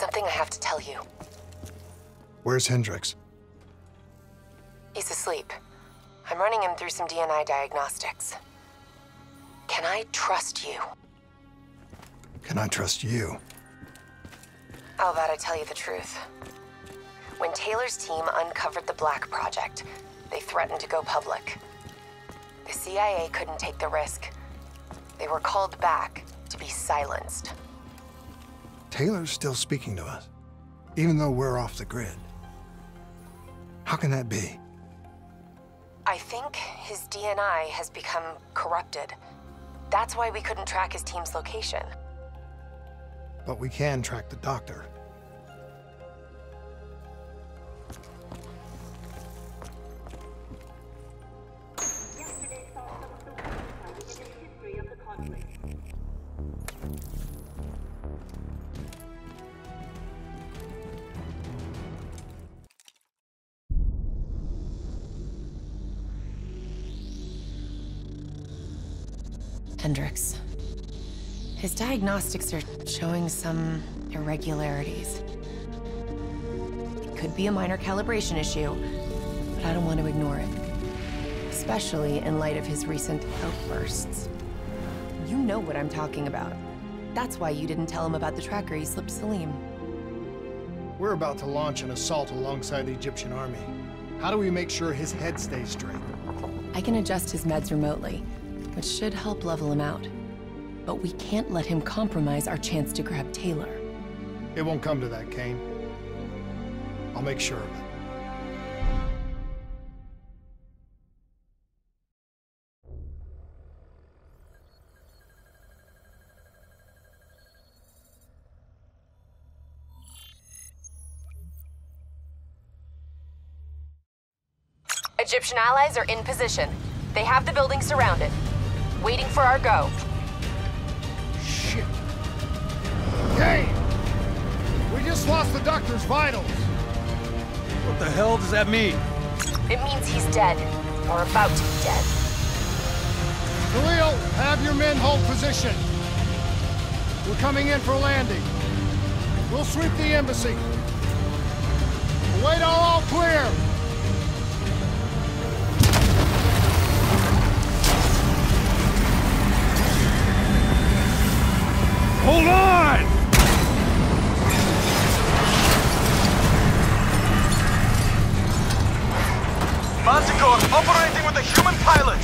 something I have to tell you. Where's Hendricks? He's asleep. I'm running him through some DNI diagnostics. Can I trust you? Can I trust you? How about I tell you the truth? When Taylor's team uncovered the Black Project, they threatened to go public. The CIA couldn't take the risk. They were called back to be silenced. Taylor's still speaking to us, even though we're off the grid. How can that be? I think his DNI has become corrupted. That's why we couldn't track his team's location. But we can track the doctor. Hendricks. His diagnostics are showing some irregularities. It could be a minor calibration issue, but I don't want to ignore it. Especially in light of his recent outbursts. You know what I'm talking about. That's why you didn't tell him about the tracker he slipped Salim. We're about to launch an assault alongside the Egyptian army. How do we make sure his head stays straight? I can adjust his meds remotely, which should help level him out. But we can't let him compromise our chance to grab Taylor. It won't come to that, Kane. I'll make sure of it. Egyptian allies are in position. They have the building surrounded. Waiting for our go. Shit. Kane! We just lost the doctor's vitals. What the hell does that mean? It means he's dead. Or about to be dead. Khalil, have your men hold position. We're coming in for landing. We'll sweep the embassy. Wait all, all clear. Hold on! Manticore operating with a human pilot.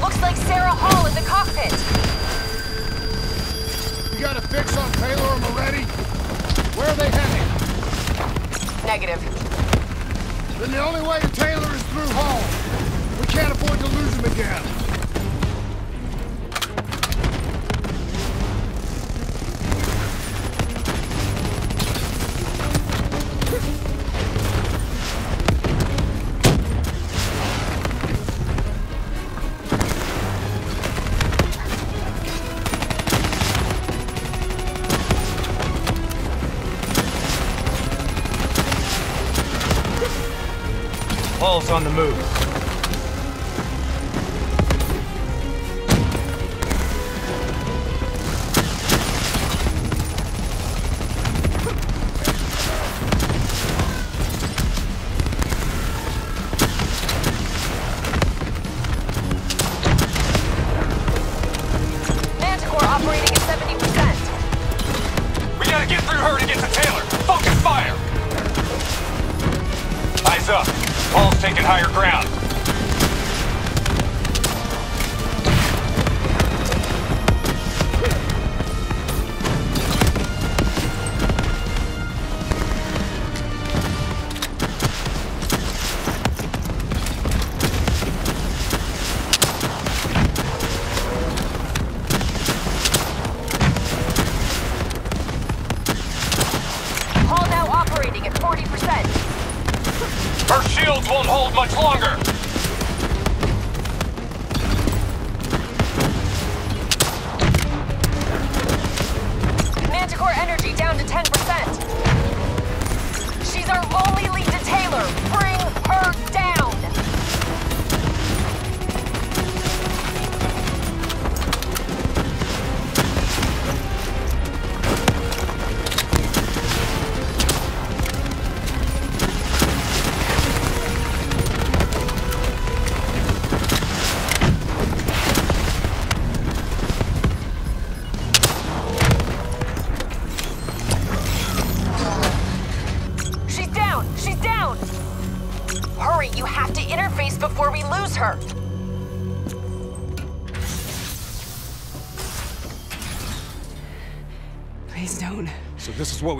Looks like Sarah Hall in the cockpit. You got a fix on Taylor and Moretti? Where are they heading? Negative. Then the only way to Taylor is through Hall. We can't afford to lose him again. Hall's on the move.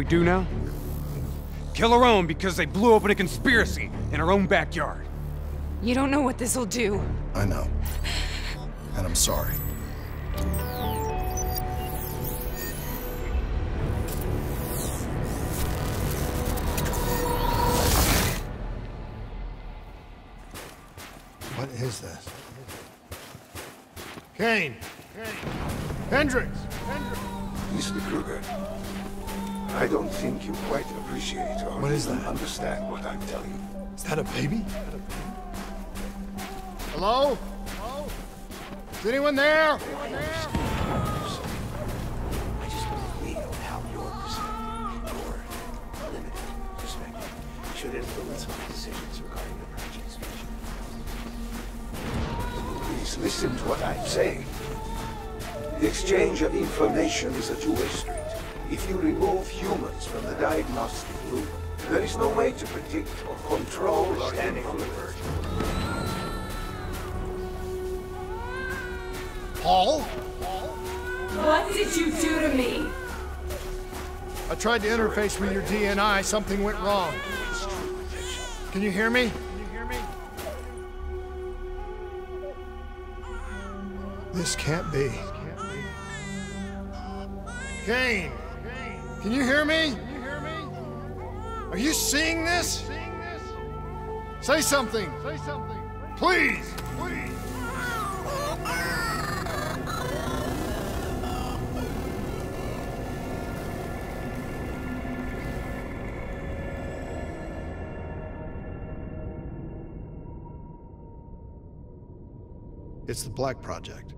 We do now? Kill our own because they blew open a conspiracy in our own backyard. You don't know what this'll do. I know. And I'm sorry. What is this? Kane! Hendricks! Hendricks! Mr. Krueger, I don't think you quite appreciate or What is that? understand what I'm telling you. Is that a baby? Hello? Hello? Is anyone there? I just believe how your perspective, your limited perspective, should influence my decisions regarding the project's future. Please listen to what I'm saying. The exchange of information is a two-way street. If you remove humans from the diagnostic loop, there is no way to predict or control or any alert. Paul? Paul? What did you do to me? I tried to interface with your DNI. Something went wrong. Can you hear me? Can you hear me? This can't be. Kane! Can you hear me? Are you seeing this? Say something. Say something. Please. Please. It's the Black Project.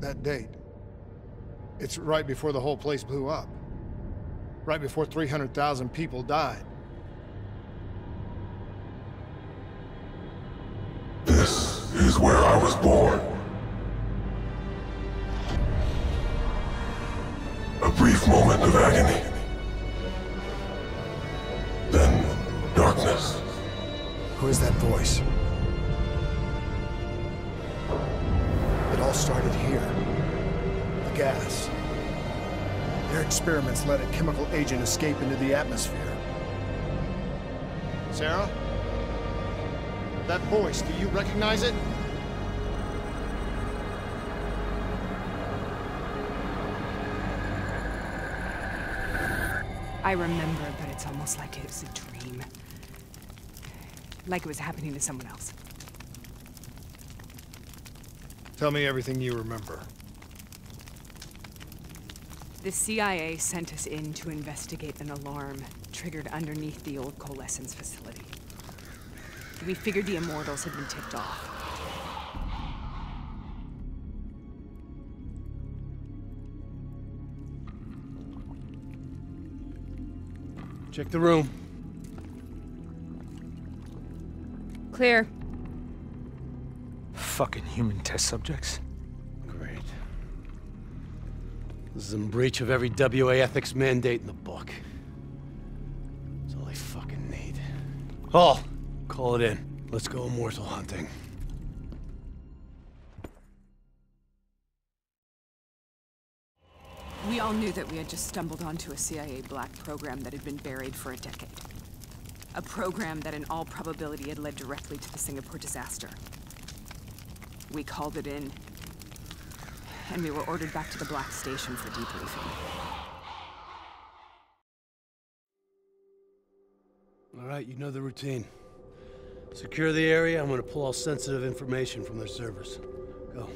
That date. It's right before the whole place blew up. Right before 300,000 people died. This is where I was born. A brief moment of agony. Then darkness. Who is that voice? It all started here. Gas. Their experiments let a chemical agent escape into the atmosphere. Sarah? That voice, do you recognize it? I remember, but it's almost like it was a dream. Like it was happening to someone else. Tell me everything you remember. The CIA sent us in to investigate an alarm triggered underneath the old coalescence facility. We figured the Immortals had been tipped off. Check the room. Clear. Fucking human test subjects. This is in breach of every WA ethics mandate in the book. That's all they fucking need. Hall, call it in. Let's go immortal hunting. We all knew that we had just stumbled onto a CIA black program that had been buried for a decade. A program that in all probability had led directly to the Singapore disaster. We called it in, and we were ordered back to the Black Station for debriefing. All right, you know the routine. Secure the area. I'm gonna pull all sensitive information from their servers. Go.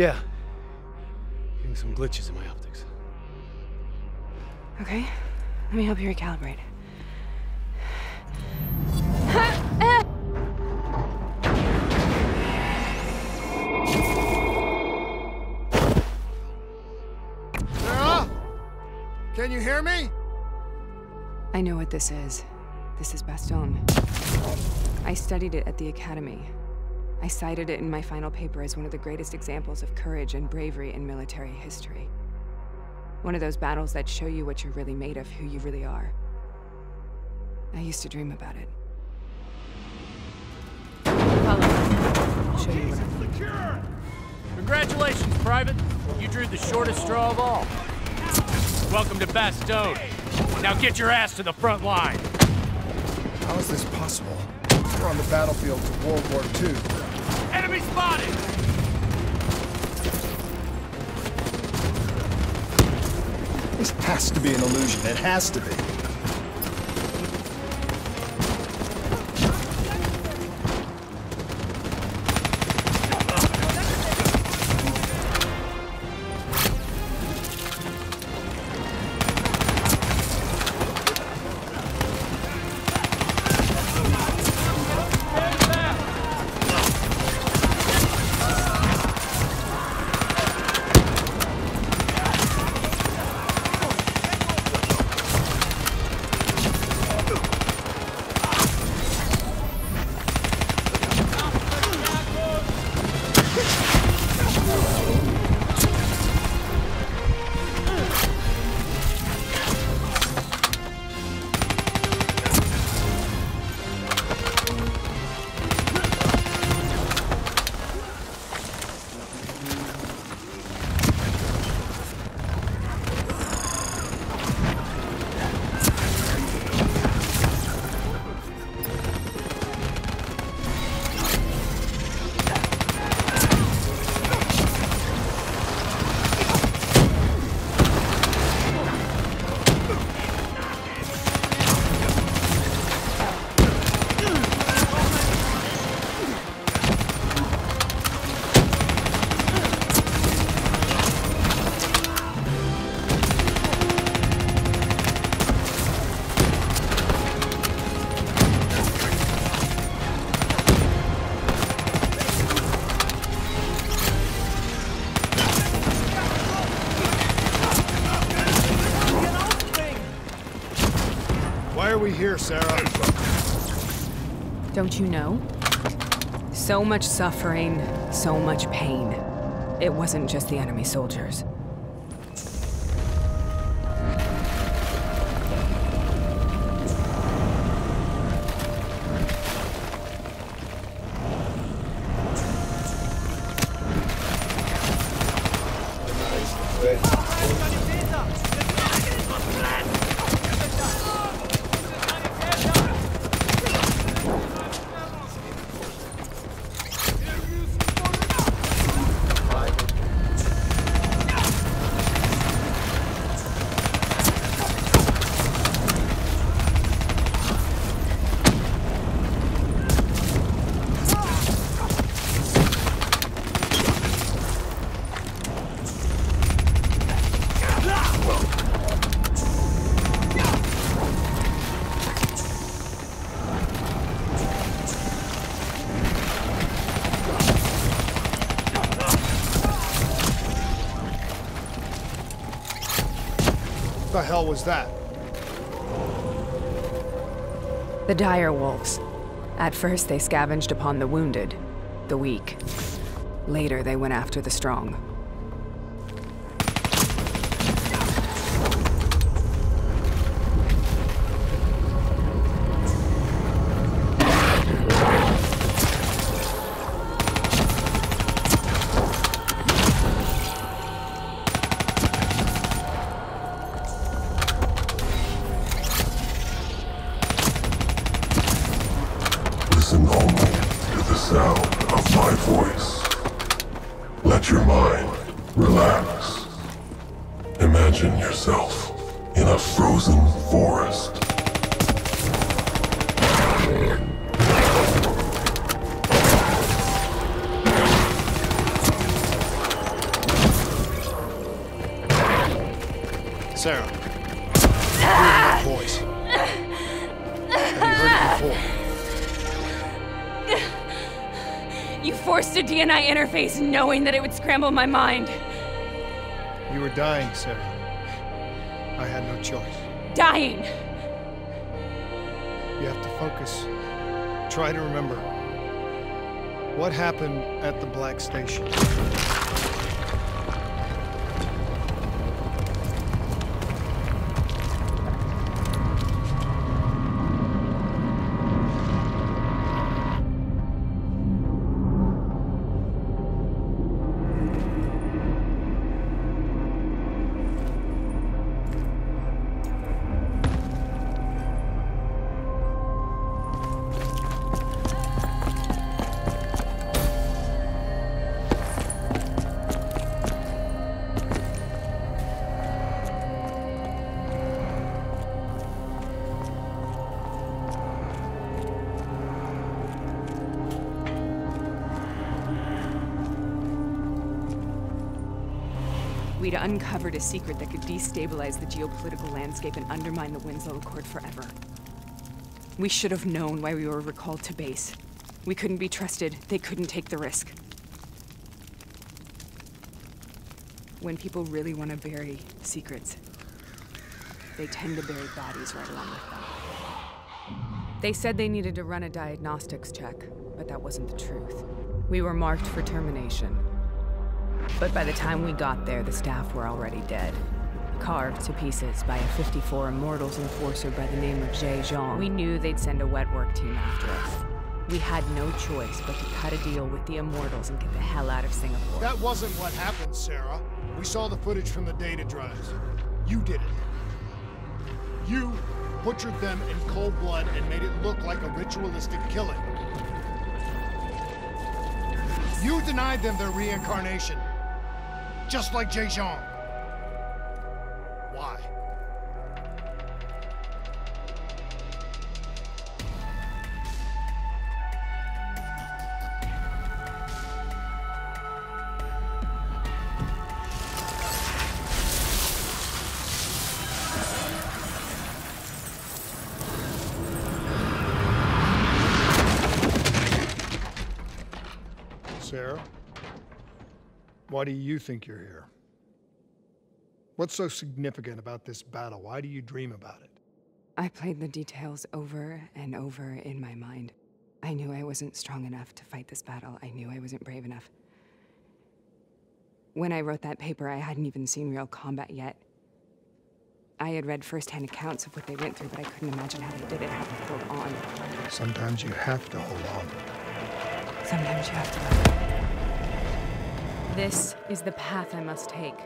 Yeah. Getting some glitches in my optics. Okay. Let me help you recalibrate. Sarah? Can you hear me? I know what this is. This is Bastogne. I studied it at the academy. I cited it in my final paper as one of the greatest examples of courage and bravery in military history. One of those battles that show you what you're really made of, who you really are. I used to dream about it. Follow. I'll show you what I'm Congratulations, Private. You drew the shortest straw of all. Welcome to Bastogne. Now get your ass to the front line. How is this possible? We're on the battlefield of World War II. Enemy spotted! This has to be an illusion. It has to be. Why are we here, Sarah? Don't you know? So much suffering, so much pain. It wasn't just the enemy soldiers. The hell was that? The dire wolves. At first, they scavenged upon the wounded, the weak. Later, they went after the strong. You forced a DNI interface knowing that it would scramble my mind. You were dying, Sarah. I had no choice. Dying! You have to focus. Try to remember. What happened at the Black Station? Uncovered a secret that could destabilize the geopolitical landscape and undermine the Winslow Accord forever. We should have known why we were recalled to base. We couldn't be trusted. They couldn't take the risk. When people really want to bury secrets, they tend to bury bodies right along with them. They said they needed to run a diagnostics check, but that wasn't the truth. We were marked for termination. But by the time we got there, the staff were already dead. Carved to pieces by a 54 Immortals enforcer by the name of Jae Xiong. We knew they'd send a wet work team after us. We had no choice but to cut a deal with the Immortals and get the hell out of Singapore. That wasn't what happened, Sarah. We saw the footage from the data drives. You did it. You butchered them in cold blood and made it look like a ritualistic killing. You denied them their reincarnation. Just like Jae Xiong. Why do you think you're here? What's so significant about this battle? Why do you dream about it? I played the details over and over in my mind. I knew I wasn't strong enough to fight this battle. I knew I wasn't brave enough. When I wrote that paper, I hadn't even seen real combat yet. I had read firsthand accounts of what they went through, but I couldn't imagine how they did it, how they held on. Sometimes you have to hold on. Sometimes you have to. This is the path I must take.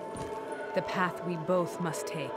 The path we both must take.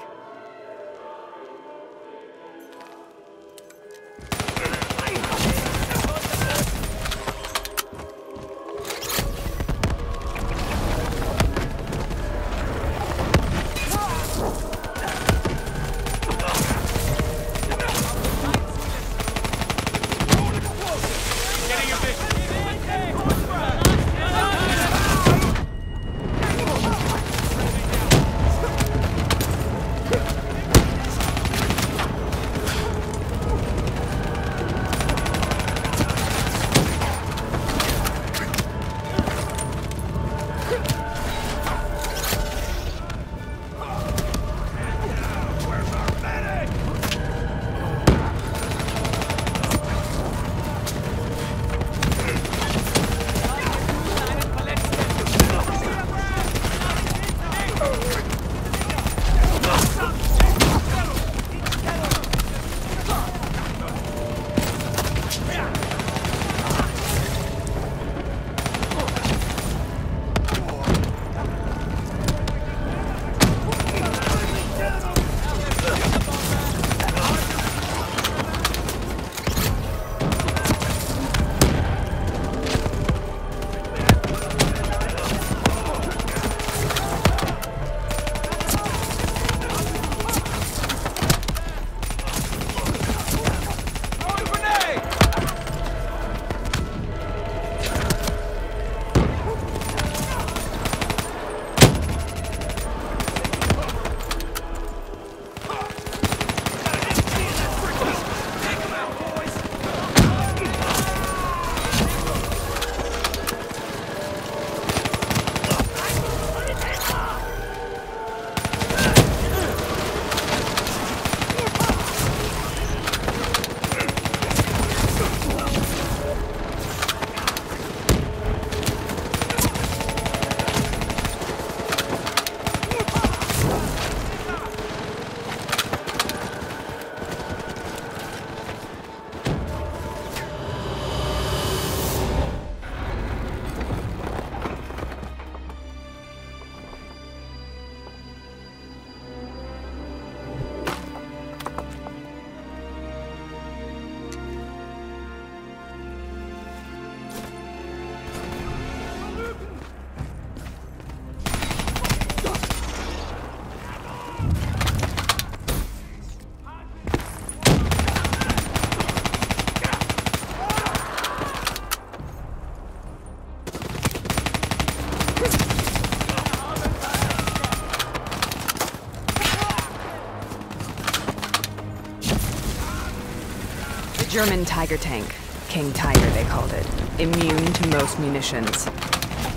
German Tiger tank. King Tiger, they called it. Immune to most munitions.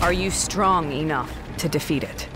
Are you strong enough to defeat it?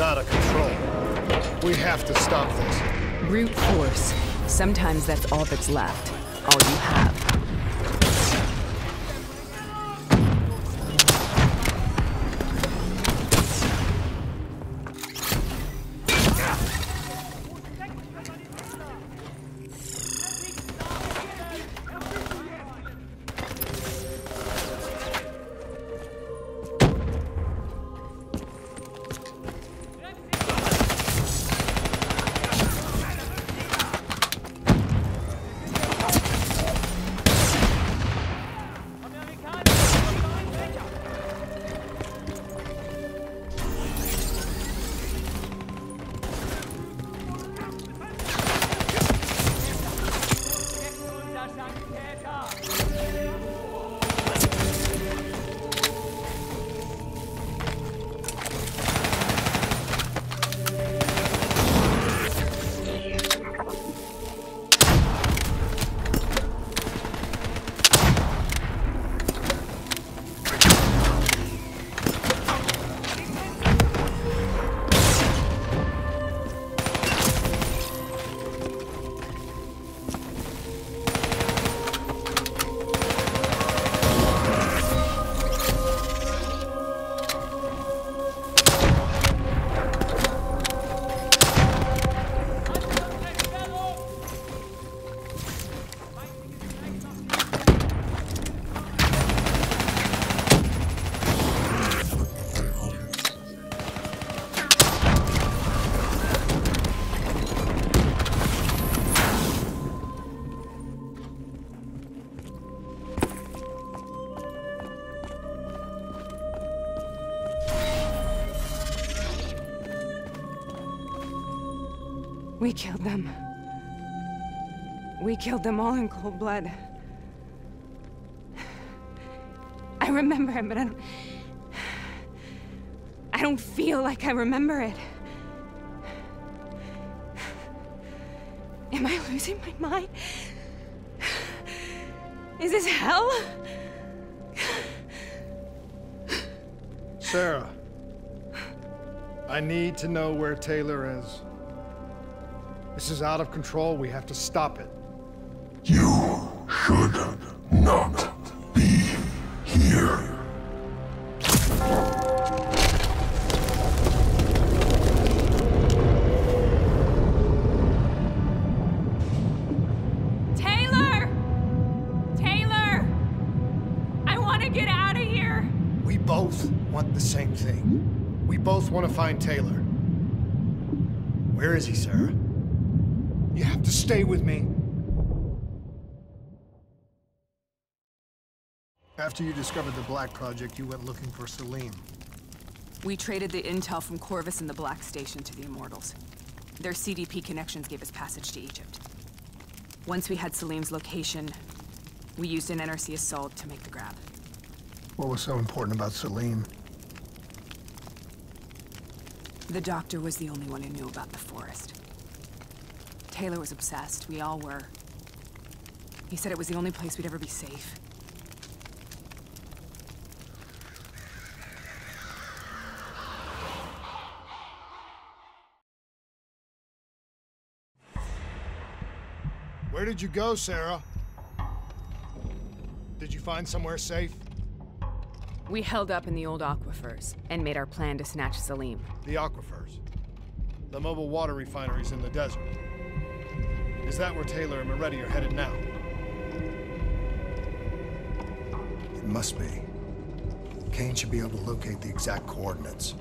Out of control. We have to stop this. Brute force. Sometimes that's all that's left. All you have. We killed them. We killed them all in cold blood. I remember it, but I don't. I don't feel like I remember it. Am I losing my mind? Is this hell? Sarah, I need to know where Taylor is. This is out of control. We have to stop it. After you discovered the Black Project, you went looking for Salim. We traded the intel from Corvus and the Black Station to the Immortals. Their CDP connections gave us passage to Egypt. Once we had Salim's location, we used an NRC assault to make the grab. What was so important about Salim? The doctor was the only one who knew about the forest. Taylor was obsessed. We all were. He said it was the only place we'd ever be safe. Did you go, Sarah? Did you find somewhere safe? We held up in the old aquifers and made our plan to snatch Salim. The aquifers. The mobile water refineries in the desert. Is that where Taylor and Moretti are headed now? It must be. Kane should be able to locate the exact coordinates.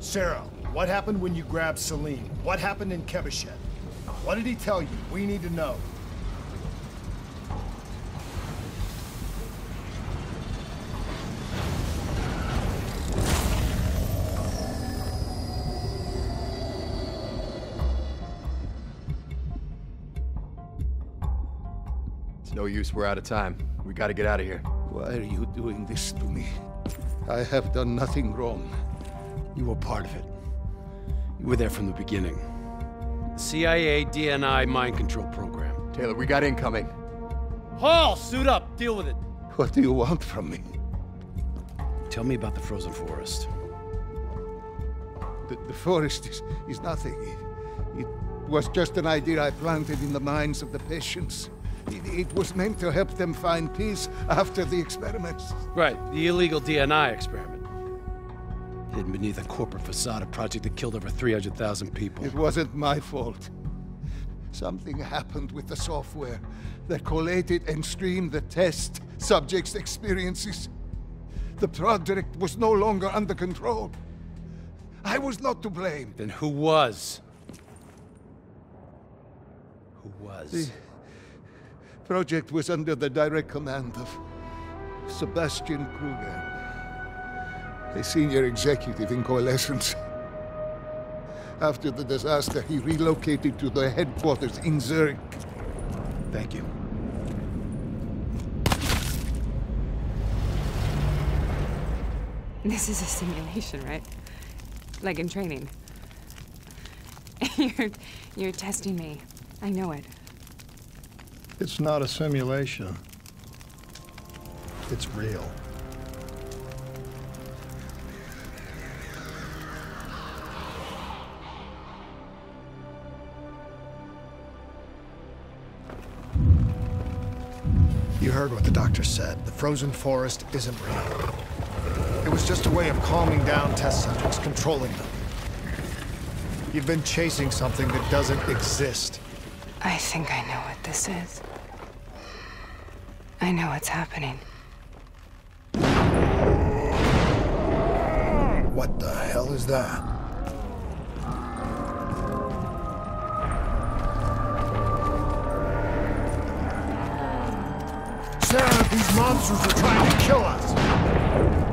Sarah, what happened when you grabbed Salim? What happened in Kebashet? What did he tell you? We need to know. It's no use, we're out of time. We gotta get out of here. Why are you doing this to me? I have done nothing wrong. You were part of it. You were there from the beginning. CIA DNI mind control program. Taylor, we got incoming. Hall, suit up. Deal with it. What do you want from me? Tell me about the frozen forest. The, the forest is, is nothing. It, it was just an idea I planted in the minds of the patients. It, it was meant to help them find peace after the experiments. Right, the illegal DNI experiment. Hidden beneath a corporate facade, a project that killed over 300,000 people. It wasn't my fault. Something happened with the software that collated and streamed the test subjects' experiences. The project was no longer under control. I was not to blame. Then who was? Who was? The project was under the direct command of Sebastian Krueger, a senior executive in Coalescence. After the disaster, he relocated to the headquarters in Zurich. Thank you. This is a simulation, right? Like in training. you're, you're testing me. I know it. It's not a simulation. It's real. Heard what the doctor said. The frozen forest isn't real. It was just a way of calming down test subjects, controlling them. You've been chasing something that doesn't exist. I think I know what this is. I know what's happening. What the hell is that? These monsters are trying to kill us!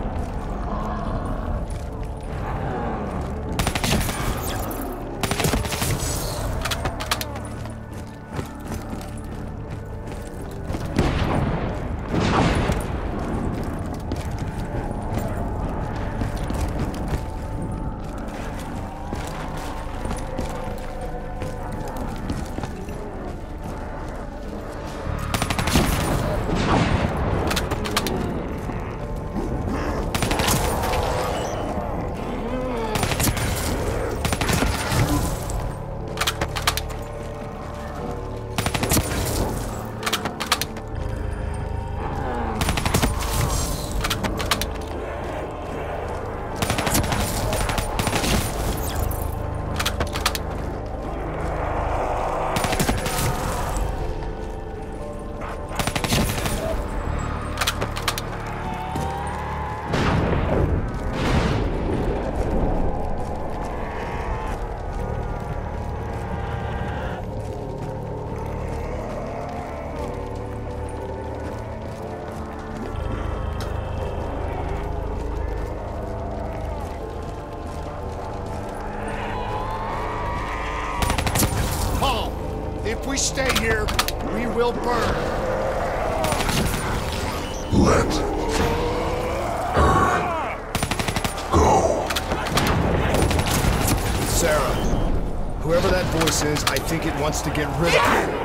Stay here, we will burn. Let her go. Sarah, whoever that voice is, I think it wants to get rid of you.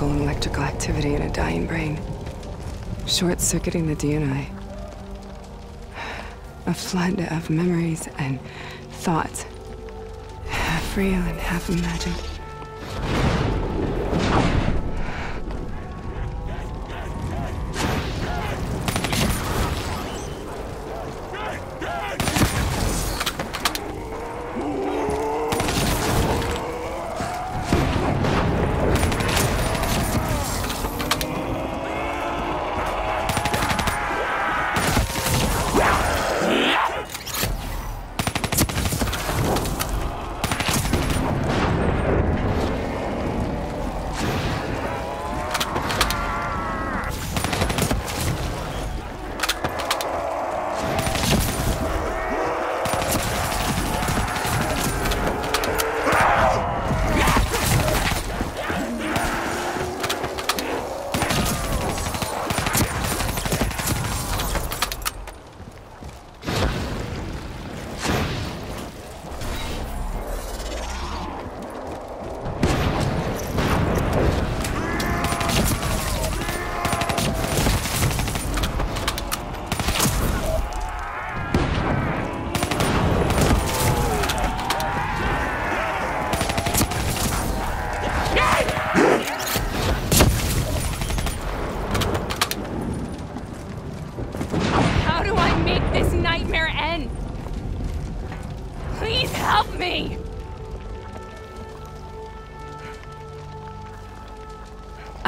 Chemical and electrical activity in a dying brain. Short circuiting the DNI. A flood of memories and thoughts. Half real and half imagined.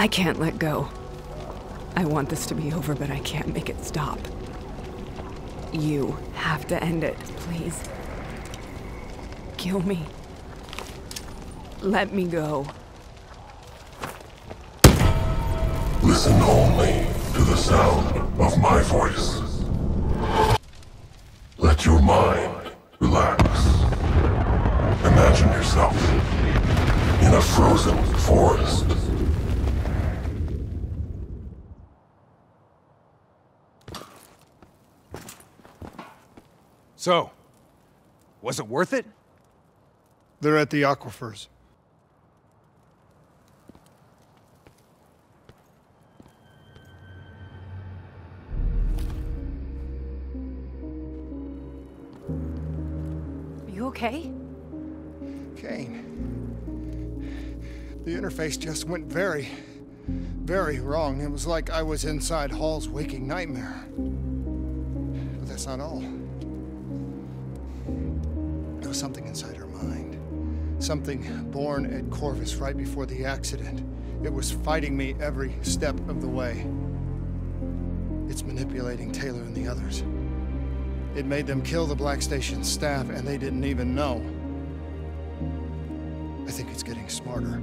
I can't let go. I want this to be over, but I can't make it stop. You have to end it, please. Kill me. Let me go. Listen only to the sound of my voice. Let your mind relax. Imagine yourself in a frozen forest. So, was it worth it? They're at the aquifers. You okay? Kane. The interface just went very, very wrong. It was like I was inside Hall's waking nightmare. But that's not all. Was something inside her mind. Something born at Corvus right before the accident. It was fighting me every step of the way. It's manipulating Taylor and the others. It made them kill the Black Station staff, and they didn't even know. I think it's getting smarter.